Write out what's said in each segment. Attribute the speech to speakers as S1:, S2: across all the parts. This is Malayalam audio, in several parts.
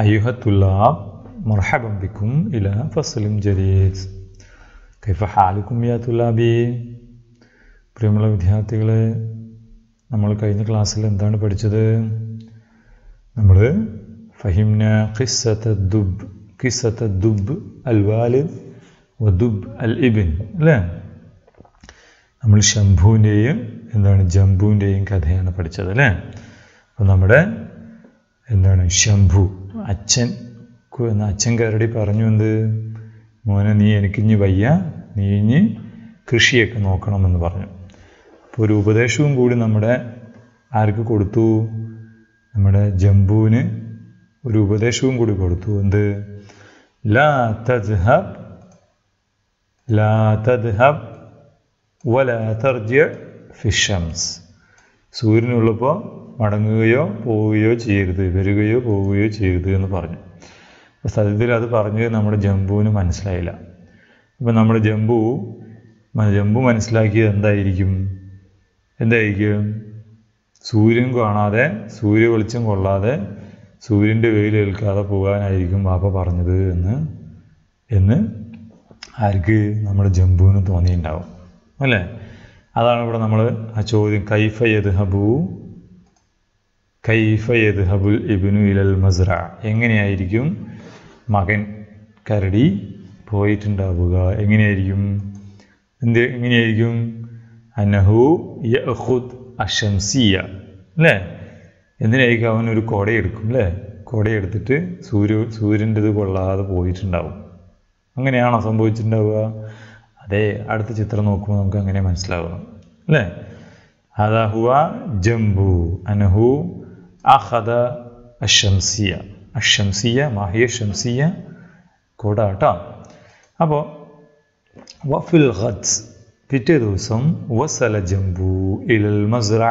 S1: أيها الطلاب مرحبا بكم إلى فصل جديد كيف حالكم يا طلابي പ്രിയമുള്ള വിദ്യാർത്ഥികളെ നമ്മൾ കഴിഞ്ഞ ക്ലാസ്സിൽ എന്താണ് പഠിച്ചത് നമ്മൾ ഫഹിംന ഖിസ്സത്ത ദുബ് ഖിസ്സത്ത ദുബ് അൽ വാലിദ് വദുബ് അൽ ഇബിൻ അല്ലേ നമ്മൾ ശംഭുവിൻ്റെയും എന്താണ് ജംബുവിൻ്റെയും കഥയാണ് പഠിച്ചത് അല്ലേ അപ്പോൾ നമ്മുടെ എന്താണ് ശംഭു അച്ഛൻ അച്ഛൻ കരടി പറഞ്ഞു എന്ത്? മോനെ നീ എനിക്ക് എനിക്കിഞ്ഞ് വയ്യ. നീ ഇഞ്ഞ് കൃഷിയൊക്കെ നോക്കണമെന്ന് പറഞ്ഞു. അപ്പോൾ ഒരു ഉപദേശവും കൂടി നമ്മുടെ ആർക്ക് കൊടുത്തു? നമ്മുടെ ജംബുവിന് ഒരു ഉപദേശവും കൂടി കൊടുത്തു. എന്ത്? ലാ തദ്ഹബ് ലാ തദ്ഹബ് വല തർജ്യ ഫിഷംസ് സൂര്യനുള്ളപ്പോൾ മടങ്ങുകയോ പോവുകയോ ചെയ്യരുത് വരികയോ പോവുകയോ ചെയ്യരുത് എന്ന് പറഞ്ഞു. അപ്പോൾ സത്യത്തിൽ അത് പറഞ്ഞത് നമ്മുടെ ജംബുവിന് മനസ്സിലായില്ല. അപ്പോൾ നമ്മുടെ ജംബു ജംബു മനസ്സിലാക്കിയത് എന്തായിരിക്കും? എന്തായിരിക്കും? സൂര്യൻ കാണാതെ സൂര്യ വെളിച്ചം കൊള്ളാതെ സൂര്യന്റെ വെയിൽ ഏൽക്കാതെ പോകാനായിരിക്കും ബാപ്പ പറഞ്ഞത് എന്ന് എന്ന് ആർക്ക്? നമ്മുടെ ജംബുവിന് തോന്നിയിട്ടുണ്ടാവും. അല്ലേ? അതാണ് ഇവിടെ നമ്മൾ ആ ചോദ്യം. കൈഫ യദ്ഹബു? കൈഫ യദ്ഹബുൽ ഇബിനു ഇലൽ മസ്ര എങ്ങനെയായിരിക്കും മകൻ കരടി പോയിട്ടുണ്ടാവുക? എങ്ങനെയായിരിക്കും? എന്ത് എങ്ങനെയായിരിക്കും? അനഹു യഹുദ് അഷംസിയ അല്ലേ? എന്തിനായിരിക്കും അവൻ ഒരു കുടയെടുക്കും അല്ലേ? കൊടയെടുത്തിട്ട് സൂര്യ സൂര്യന്റെത് കൊള്ളാതെ പോയിട്ടുണ്ടാവും. അങ്ങനെയാണോ സംഭവിച്ചിട്ടുണ്ടാവുക? അതെ അടുത്ത ചിത്രം നോക്കുമ്പോൾ നമുക്ക് അങ്ങനെ മനസ്സിലാവുന്നു. അല്ലേ? ഹുവ ജംബു അനഹു അഹദ അഷംസിയ അഷംസിയ മാഹിയ ഷംസിയ കൂട കേട്ടോ അപ്പോൾ വഫിൽ ഖദ്സ് പിറ്റേ ദിവസം വസല ജംബു ഇലൽ മസ്റ.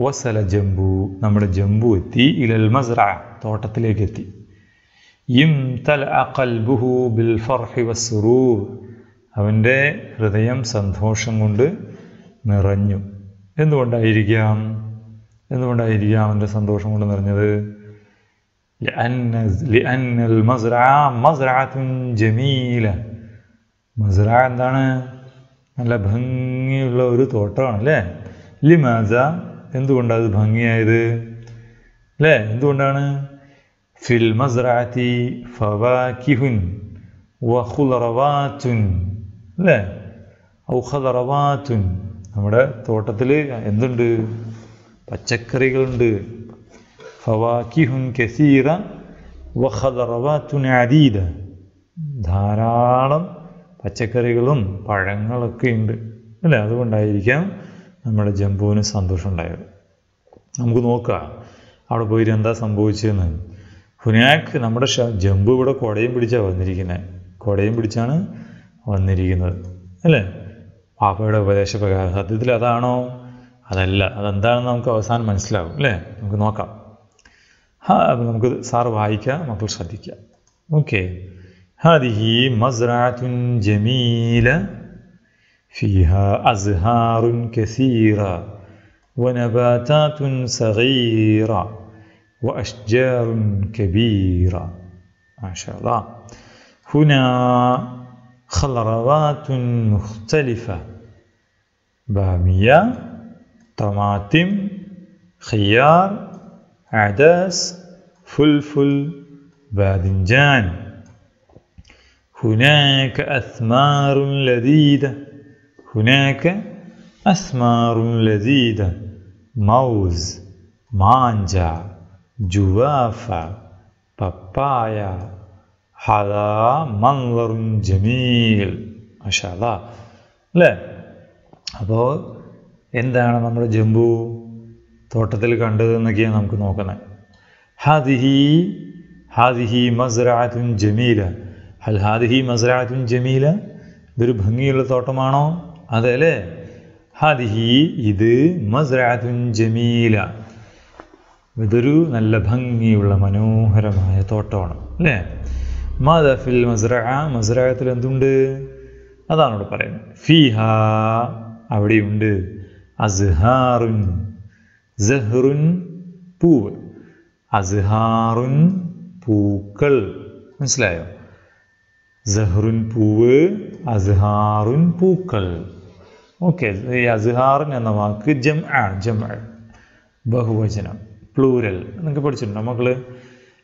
S1: വസല ജംബു നമ്മുടെ ജംബു എത്തി ഇലൽ മസ്റ തോട്ടത്തിലേക്ക് എത്തി. ഇം തല ഖൽബുഹു ബിൽ ഫർഹി വസ്റൂർ. അവന്റെ ഹൃദയം സന്തോഷം കൊണ്ട് നിറഞ്ഞു. എന്തുകൊണ്ടായിരിക്കാം? എന്തുകൊണ്ടായിരിക്കാം അവന്റെ സന്തോഷം കൊണ്ട് നിറഞ്ഞത്? മസ്ര എന്താണ്? നല്ല ഭംഗിയുള്ള ഒരു തോട്ടമാണ് അല്ലേ ലിമാസ? എന്തുകൊണ്ടാണ് അത് ഭംഗിയായത്? അല്ലേ? എന്തുകൊണ്ടാണ്? ഫിൽ മസ്രാത്തി ഫവാക്കിഹുൻ വഹുലറവാത്തുൻ അല്ലേ? ഔഹദറവാത്തുൻ നമ്മുടെ തോട്ടത്തിൽ എന്തുണ്ട്? പച്ചക്കറികളുണ്ട്. ഫവാക്കിഹുൻ കസീറ വഹദറവാത്തുൻ അദീദ. ധാരാളം പച്ചക്കറികളും പഴങ്ങളൊക്കെ ഉണ്ട്. അല്ലേ? അതുകൊണ്ടായിരിക്കാം നമ്മുടെ ജംബുവിന് സന്തോഷം ഉണ്ടായത് നമുക്ക് നോക്കാം. അവിടെ പോയിട്ട് എന്താ സംഭവിച്ചതെന്ന്. ഹുനാക്ക് നമ്മുടെ ജംബു ഇവിടെ കുടയും പിടിച്ചാണ് വന്നിരിക്കുന്നത് കുടയും പിടിച്ചാണ് വന്നിരിക്കുന്നത് അല്ലേ പാപ്പയുടെ ഉപദേശപ്രകാരം സത്യത്തിൽ അതാണോ അതല്ല അതെന്താണെന്ന് നമുക്ക് അവസാനം മനസ്സിലാവും അല്ലേ നമുക്ക് നോക്കാം ഹാ നമുക്ക് സാറ് വായിക്കാം മക്കൾ ശ്രദ്ധിക്കാം ഓക്കെ هذه مزرعة جميلة فيها أزهار كثيرة ونباتات صغيرة وأشجار كبيرة ما شاء الله هنا خضروات مختلفة. بامية طماطم خيار عدس فلفل باذنجان. هناك أثمار لذيذة. هناك أثمار لذيذة. موز مانجا جوافة بابايا. هذا منظر جميل ما شاء الله അല്ലേ അപ്പോൾ എന്താണ് നമ്മുടെ ജംബു തോട്ടത്തിൽ കണ്ടത് എന്നൊക്കെയാണ് നമുക്ക് നോക്കുന്നത് ഹാദിഹി ഹാദിഹി മസ്റാത്തുൻ ജമീല ഹൽ ഹാദിഹി മസ്റാത്തുൻ ജമീല ഇതൊരു ഭംഗിയുള്ള തോട്ടമാണോ അതെ അല്ലേ ഹാദിഹി ഇത് മസ്റാത്തുൻ ജമീല ഇതൊരു നല്ല ഭംഗിയുള്ള മനോഹരമായ തോട്ടമാണ് അല്ലേ മാദഫിൽ മസ്റ മസ്റത്തിൽ എന്തുണ്ട്? അതാണ് ഇവിടെ പറയുന്നത്. ഫിഹ അവിടെയുണ്ട്. അസ്ഹാറുൻ സഹ്റുൻ പൂവ്. അസ്ഹാറുൻ പൂക്കൾ. മനസ്സിലായോ? സഹ്റുൻ പൂവ് അസ്ഹാറുൻ പൂക്കൾ. ഓക്കെ ഈ അസ്ഹാറിൻ എന്ന വാക്ക് ജം ആ ജം ബഹുവചനം പ്ലൂരൽ. നിങ്ങൾക്ക് പഠിച്ചിട്ടുണ്ടോ മക്കൾ?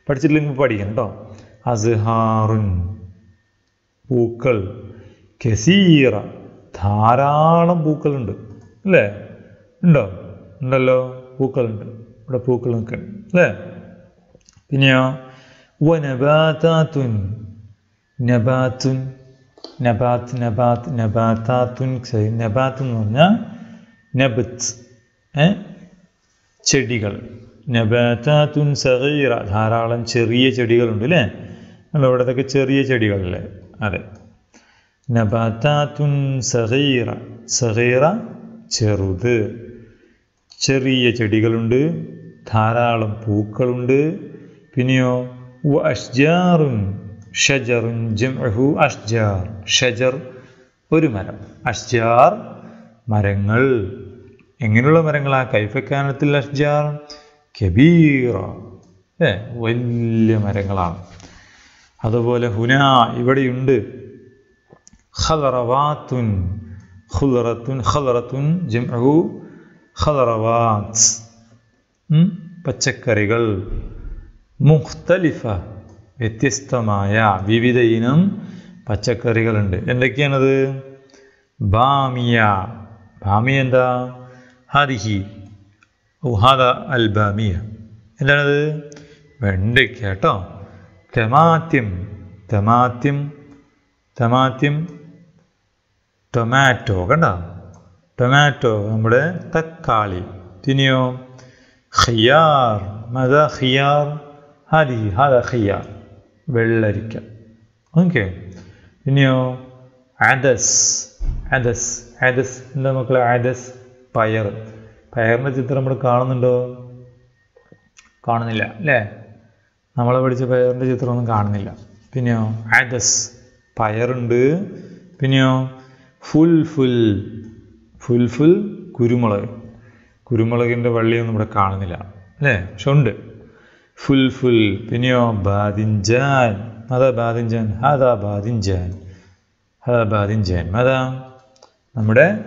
S1: പഠിച്ചിട്ടില്ലെങ്കിൽ പഠിക്കണം കേട്ടോ അസ്ഹാറുൻ. പൂക്കൾ. കെസീറ. ധാരാളം പൂക്കളുണ്ട്. അല്ലേ? ഉണ്ടോ? ഉണ്ടല്ലോ. പൂക്കളുണ്ട്. ഇവിടെ പൂക്കൾ നിൽക്കണം അല്ലേ? പിന്നെയോ? വനബാതാത്തുൻ. നബാത്തുൻ. നബാത്ത് നബാത്ത് നബാത്താത്തുൻ നബാത്ത് എന്ന് പറഞ്ഞാൽ നബത്ത്. ചെടികൾ. നബാത്താത്തുൻ സഹീറ ധാരാളം ചെറിയ ചെടികളുണ്ട് അല്ലേ? അല്ല ഇവിടത്തൊക്കെ ചെറിയ ചെടികളല്ലേ അതെ. നബാത്താത്തുൻ സഹീറ സഹീറ ചെറുത്. ചെറിയ ചെടികളുണ്ട്. ധാരാളം പൂക്കളുണ്ട്. പിന്നെയോ വ അഷ്ജാറുൻ ഷജറുൻ ജംഅഹു അഷ്ജാർ. ഷജർ ഒരു മരം. അഷ്ജാർ മരങ്ങൾ. എങ്ങനെയുള്ള മരങ്ങളാ? കൈഫക്കാനത്തിൽ അഷ്ജാർ കബീറ. ഏ വലിയ മരങ്ങളാണ്. അതുപോലെ ഹുന ഇവിടെയുണ്ട്. ഖദറവാത്തുൻ ഖുദറത്തുൻ ഖലറത്തുൻ ജംഹു ഖദറവാത്ത്. പച്ചക്കറികൾ. മുഖ്തലിഫ വ്യത്യസ്തമായ വിവിധ ഇനം പച്ചക്കറികളുണ്ട്. എന്തൊക്കെയാണത്? ബാമിയ. ബാമിയ എന്താ? ഹരിഹി ഊഹാദ അൽ ബാമിയ എന്താണത്? വെണ്ടയ്ക്ക കേട്ടോ. ടമാത്യം തെമാത്യം തെമാത്യം. ടൊമാറ്റോ കണ്ട? ടൊമാറ്റോ നമ്മുടെ തക്കാളി. തിനിയോ? ഖിയാർ. മത ഖിയാർ? ഹരി ഹദ ഖിയാർ. വെള്ളരിക്ക. ഓക്കെ പിന്നെയോ അദസ് അദസ് അദസ് എന്താ മക്കളെ? അദസ് പയർ. പയറിന്റെ ചിത്രം നമ്മൾ കാണുന്നുണ്ടോ? കാണുന്നില്ല അല്ലേ? നമ്മളെ പഠിച്ച പയറിന്റെ ചിത്രമൊന്നും കാണുന്നില്ല. പിന്നെയോ? ആഡസ് പയറുണ്ട്. പിന്നെയോ? ഫുൽ ഫുൽ ഫുൽ ഫുൽ കുരുമുളക്. കുരുമുളകിന്റെ വള്ളിയൊന്നും ഇവിടെ കാണുന്നില്ല. അല്ലേ? പക്ഷെ ഉണ്ട്. ഫുൽ ഫുൽ. പിന്നെയോ? ബാദിൻജാൻ അതാ ബാദിൻജാൻ അതാ ബാദിൻജാൻ അതാ ബാദിൻജാൻ അതാ നമ്മുടെ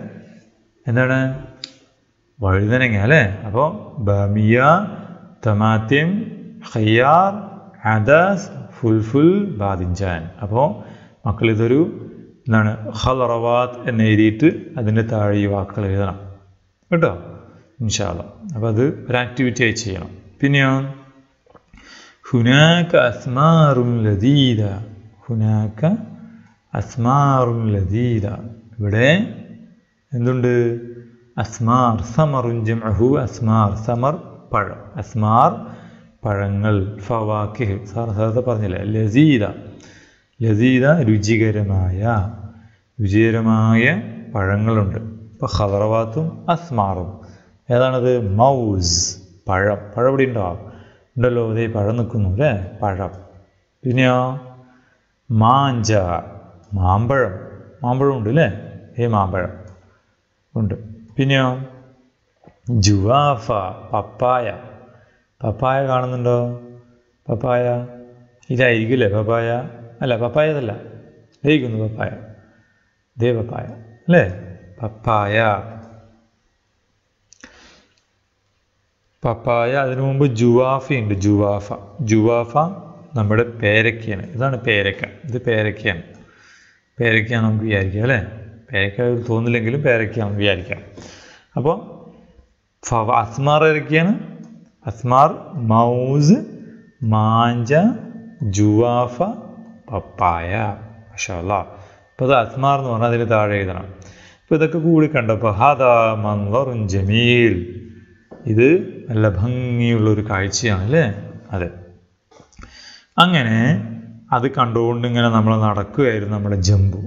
S1: എന്താണ്? വഴുതനങ്ങ അല്ലേ? അപ്പോൾ ബാമിയ തമാത്യം ഖയ്യാർ അദാസ് ഫുൽഫുൽ ഫുൽ ബാദിൻജാൻ. അപ്പോൾ മക്കൾ ഇതൊരു എന്താണ് ഹലറവാത്ത് എന്ന് എഴുതിയിട്ട് അതിന്റെ താഴെ ഈ വാക്കുകൾ എഴുതണം. കേട്ടോ? ഇൻഷാല്ല അപ്പോൾ അത് ഒരു ആക്ടിവിറ്റി ആയി ചെയ്യണം. പിന്നെയോ? ഹുനാക്ക അസ്മാറും ലദീദ. ഹുനാക്ക അസ്മാറും ലദീദ. ഇവിടെ എന്തുണ്ട്? അസ്മാർ സമറും ജംഅഹു അസ്മാർ സമർ പഴം. അസ്മാർ പഴങ്ങൾ ഫവാക്കിഹ് സാർ സാറത്തെ പറഞ്ഞില്ലേ? ലസീദ ലസീദ രുചികരമായ രുചികരമായ പഴങ്ങളുണ്ട്. ഇപ്പോൾ ഹദറവാത്തും അസ്മാറും. ഏതാണത്? മൗസ് പഴം. പഴം ഇവിടെ ഉണ്ടോ? ഉണ്ടല്ലോ ഇതേ പഴം നിൽക്കുന്നു അല്ലേ? പഴം. പിന്നെയോ? മാഞ്ച മാമ്പഴം. മാമ്പഴം ഉണ്ട് അല്ലേ? ഏ മാമ്പഴം ഉണ്ട്. പിന്നെയോ? ജുവാഫ പപ്പായ. പപ്പായ കാണുന്നുണ്ടോ? പപ്പായ? ഇതായിരിക്കില്ലേ പപ്പായ? അല്ല പപ്പായ അതല്ല. ഇതായിരിക്കുന്നു പപ്പായ. ദേ പപ്പായ. അല്ലേ? പപ്പായ. പപ്പായ അതിനു മുമ്പ് ജുവാഫയുണ്ട് ജുവാഫ. ജുവാഫ നമ്മുടെ പേരക്കയാണ്. ഇതാണ് പേരക്ക. ഇത് പേരക്കയാണ്. പേരക്കയാണ് നമുക്ക് വിചാരിക്കാം അല്ലേ? പേരക്ക തോന്നില്ലെങ്കിലും പേരക്കയാണെന്ന് വിചാരിക്കാം. അപ്പോൾ അസ്മാർ ഏതൊക്കെയാണ് അസ്മാർ മൗസ് മാഞ്ച ജുവാഫ പപ്പായ. മഷാല്ല അപ്പോൾ അത് അസ്മാർ എന്ന് പറഞ്ഞാൽ അതിന് താഴെ എഴുതണം. അപ്പോൾ ഇതൊക്കെ കൂടി കണ്ടപ്പോൾ ഹാദാ മന്ദറുൻ ജമീൽ. ഇത് നല്ല ഭംഗിയുള്ളൊരു കാഴ്ചയാണ് അല്ലേ? അതെ. അങ്ങനെ അത് കണ്ടുകൊണ്ട് ഇങ്ങനെ നമ്മൾ നടക്കുകയായിരുന്നു നമ്മുടെ ജമ്പു.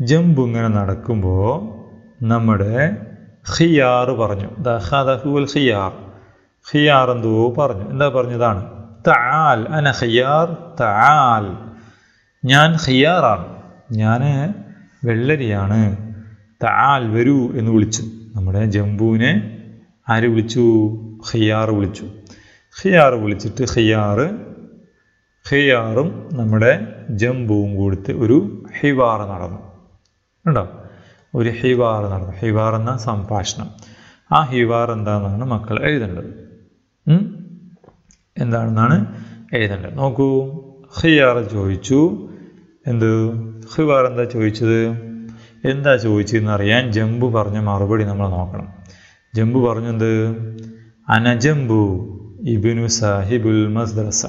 S1: ജമ്പു ഇങ്ങനെ നടക്കുമ്പോൾ നമ്മുടെ ഖിയാർ പറഞ്ഞു. ദഹുൽ ഖിയാർ ഖിയാർ എന്തോ പറഞ്ഞു. എന്താ പറഞ്ഞതാണ്? തആൽ അന ഖിയാർ തആൽ. ഞാൻ ഖിയാറാണ്. ഞാൻ വെള്ളരിയാണ്. തആൽ വരൂ എന്ന് വിളിച്ചു. നമ്മുടെ ജംബുവിനെ ആര് വിളിച്ചു? ഖിയാർ വിളിച്ചു. ഖിയാർ വിളിച്ചിട്ട് ഖിയാർ ഹിയാറും നമ്മുടെ ജംബുവും കൊടുത്ത് ഒരു ഹിവാർ നടന്നു. ഉണ്ടോ ഒരു ഹിവാർ നടന്നു. ഹിവാർ എന്ന സംഭാഷണം. ആ ഹിവാർ എന്താണെന്നാണ് മക്കൾ എഴുതേണ്ടത്? എന്താണെന്നാണ് എഴുതേണ്ടത്. നോക്കൂ. ഹിയാർ ചോദിച്ചു. എന്ത്? ഹിവാർ എന്താ ചോദിച്ചത്? എന്താ ചോദിച്ചതെന്ന് അറിയാൻ ജംബു പറഞ്ഞ മറുപടി നമ്മൾ നോക്കണം. ജംബു പറഞ്ഞത് അനജംബു ഇബിനു സാഹിബുൽ മസ്ദ്രസ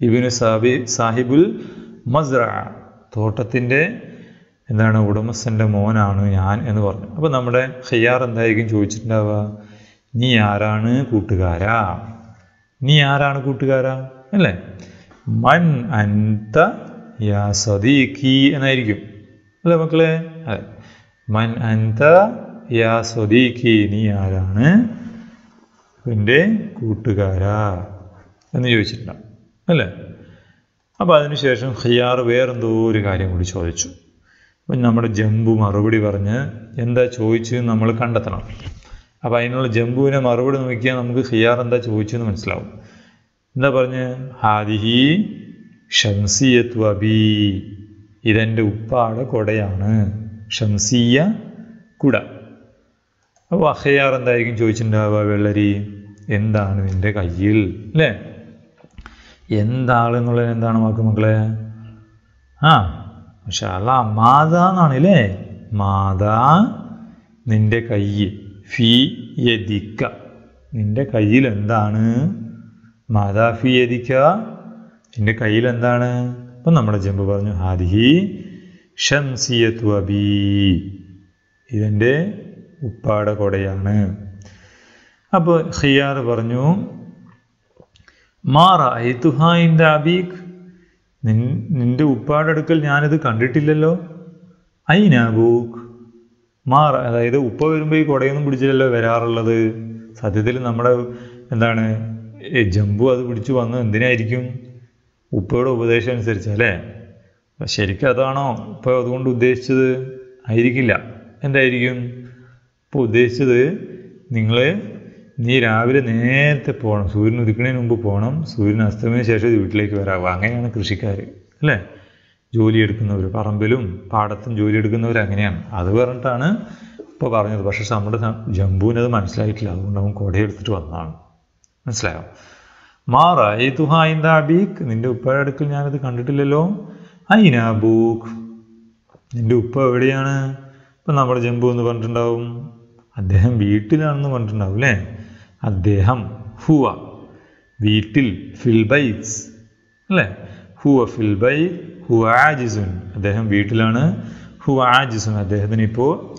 S1: ഇബിനു സാബി സാഹിബുൽ മസ്ര തോട്ടത്തിന്റെ എന്താണ് ഉടമസ്ഥന്റെ മോനാണ് ഞാൻ എന്ന് പറഞ്ഞു. അപ്പോൾ നമ്മുടെ ഹിയാർ എന്തായിരിക്കും ചോദിച്ചിട്ടുണ്ടാവുക? നീ ആരാണ് കൂട്ടുകാരാ? നീ ആരാണ് കൂട്ടുകാരാ? അല്ലേ? മൻ അൻത യാ സദീഖി എന്നായിരിക്കും. അല്ലേ മക്കളെ? അതെ. മൻ അൻത യാ സദീഖി നീ ആരാണ്? എന്റെ കൂട്ടുകാരാ എന്ന് ചോദിച്ചിട്ടുണ്ടാവും അല്ലേ? അപ്പോൾ അതിനുശേഷം ഖിയാർ വേറെന്തോ ഒരു കാര്യം കൂടി ചോദിച്ചു. അപ്പം നമ്മുടെ ജമ്പു മറുപടി പറഞ്ഞ് എന്താ ചോദിച്ചു നമ്മൾ കണ്ടെത്തണം. അപ്പോൾ അതിനുള്ള ജംബുവിനെ മറുപടി നോക്കിയാൽ നമുക്ക് ഹിയാർ എന്താ ചോദിച്ചതെന്ന് മനസ്സിലാവും. എന്താ പറഞ്ഞ്? ഹാദിഹി ഷംസിയത്വ അബി. ഇതെന്റെ ഉപ്പാടെ കൊടയാണ്. ഷംസിയ കുട. അപ്പോൾ അഹയാർ എന്തായിരിക്കും ചോദിച്ചിട്ടുണ്ടാവുക വെള്ളരി? എന്താണ് നിന്റെ കയ്യിൽ? അല്ലേ? എന്താളെന്നുള്ളത് എന്താണ് വാക്ക് മക്കളെ? ആ പക്ഷെ അല്ല മാതാന്നാണ് അല്ലേ? മാതാ നിന്റെ കയ്യ് ഫി യദിക്ക നിന്റെ കയ്യിൽ എന്താണ്? മാതാ ഫി യദിക്ക നിന്റെ കയ്യിൽ എന്താണ്? അപ്പം നമ്മുടെ ജമ്പ് പറഞ്ഞു ഹാദിഹി ഷംസിയത്തു അബീ. ഇതെന്റെ ഉപ്പാട കൊടയാണ്. അപ്പോൾ ഖിയാർ പറഞ്ഞു മാറ ഐതുഹായിന്റെ അബീഖ് നിൻ നിന്റെ ഉപ്പാടെ അടുക്കൽ ഞാനിത് കണ്ടിട്ടില്ലല്ലോ. ഐനാബൂക്ക് മാറ. അതായത് ഉപ്പ വരുമ്പോൾ ഈ കുടയൊന്നും പിടിച്ചില്ലല്ലോ വരാറുള്ളത്. സത്യത്തിൽ നമ്മുടെ എന്താണ് ജംബു അത് പിടിച്ചു വന്ന് എന്തിനായിരിക്കും ഉപ്പയുടെ ഉപദേശം അനുസരിച്ച് അല്ലേ? ശരിക്കും അതാണോ ഉപ്പ അതുകൊണ്ട് ഉദ്ദേശിച്ചത്? ആയിരിക്കില്ല. എന്തായിരിക്കും? ഇപ്പോൾ ഉദ്ദേശിച്ചത് നിങ്ങൾ നീ രാവിലെ നേരത്തെ പോകണം സൂര്യൻ ഉദിക്കുന്നതിന് മുമ്പ് പോകണം സൂര്യൻ അസ്തമയ ശേഷം വീട്ടിലേക്ക് വരാവുക അങ്ങനെയാണ് കൃഷിക്കാർ അല്ലേ? ജോലിയെടുക്കുന്നവർ പറമ്പിലും പാടത്തും ജോലിയെടുക്കുന്നവർ അങ്ങനെയാണ്. അത് പറഞ്ഞിട്ടാണ് ഇപ്പോൾ പറഞ്ഞത്. പക്ഷേ നമ്മുടെ ജംബുവിന് അത് മനസ്സിലായിട്ടില്ല. അതുകൊണ്ട് അവൻ കൊടയെടുത്തിട്ട് വന്നതാണ്. മനസ്സിലായോ? മാറാ ഈ തുഹായിന്റെ അബീക്ക് നിന്റെ ഉപ്പയുടെ അടുക്കൽ ഞാനത് കണ്ടിട്ടില്ലല്ലോ. ഐനാബൂക്ക് നിന്റെ ഉപ്പ എവിടെയാണ്? ഇപ്പം നമ്മുടെ ജംബു എന്ന് പറഞ്ഞിട്ടുണ്ടാവും. അദ്ദേഹം വീട്ടിലാണെന്ന് പറഞ്ഞിട്ടുണ്ടാവും അല്ലേ? അദ്ദേഹം ഹുവ. വീട്ടിൽ ഫിൽ ബൈറ്റ്സ് അല്ലേ? ഹുവ ഫിൽ ബൈ ഹുവ ആജിസുൻ. അദ്ദേഹം വീട്ടിലാണ്. ഹുവ ആജിസുൻ. അദ്ദേഹത്തിന് ഇപ്പോൾ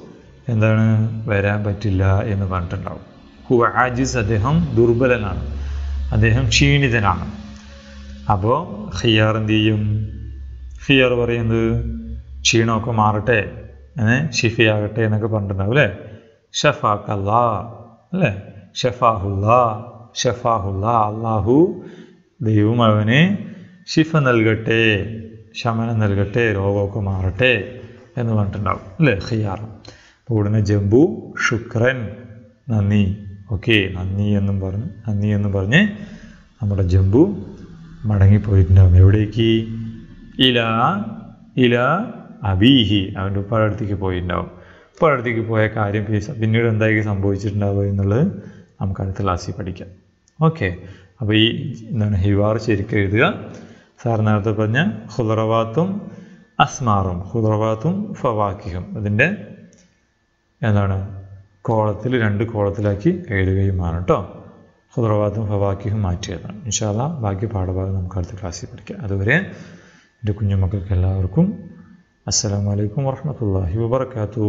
S1: എന്താണ്? വരാൻ പറ്റില്ല എന്ന് പറഞ്ഞിട്ടുണ്ടാവും. ഹുവ ആജിസ് അദ്ദേഹം ദുർബലനാണ്. അദ്ദേഹം ക്ഷീണിതനാണ്. അപ്പോൾ ഹിയാർ എന്ത് ചെയ്യും? ഹിയാർ പറയുന്നത് ക്ഷീണമൊക്കെ മാറട്ടെ ഷിഫിയാകട്ടെ എന്നൊക്കെ പറഞ്ഞിട്ടുണ്ടാവും അല്ലേ? ഷഫാക്കല്ലാ അല്ലേ? ഷഫാഹുല്ലാ ഷഫാഹുല്ലാ അള്ളാഹു ദൈവം അവന് ഷിഫ നൽകട്ടെ ശമനം നൽകട്ടെ രോഗമൊക്കെ മാറട്ടെ എന്ന് പറഞ്ഞിട്ടുണ്ടാവും. അല്ലേ? ഖിയാർ. അപ്പോൾ ഉടനെ ജംബു ശുക്രൻ നന്ദി. ഓക്കെ നന്ദി എന്നും പറഞ്ഞ് നന്ദി എന്ന് പറഞ്ഞ് നമ്മുടെ ജംബു മടങ്ങിപ്പോയിട്ടുണ്ടാവും. എവിടേക്ക്? ഇല ഇല അബീഹി. അവന്റെ ഉപ്പാടെ പോയിട്ടുണ്ടാവും. ഉപ്പാടെ പോയ കാര്യം പിന്നീട് എന്തായിരിക്കും സംഭവിച്ചിട്ടുണ്ടാവുക എന്നുള്ളത് നമുക്ക് അടുത്ത ക്ലാസ്സിൽ പഠിക്കാം. ഓക്കെ. അപ്പോൾ ഈ എന്താണ് ഹിവാർ ശരിക്കും എഴുതുക? സാർ നേരത്തെ പറഞ്ഞ ഹുദറവാത്തും അസ്മാറും ഹുദറവാത്തും ഫവാക്കിഹും. അതിന്റെ എന്താണ്? കോളത്തിൽ രണ്ട് കോളത്തിലാക്കി എഴുതുകയുമാണ് കേട്ടോ ഹുദറവാത്തും ഫവാക്കിഹും മാറ്റിയതാണ്. ഇൻഷാല്ല ബാക്കി പാഠഭാഗം നമുക്ക് അടുത്ത ക്ലാസ്സിൽ പഠിക്കാം. അതുവരെ എന്റെ കുഞ്ഞുമക്കൾക്ക് എല്ലാവർക്കും അസ്സാം വലൈക്കും വർഹമത്തല്ലാഹി വാബർക്കാത്തു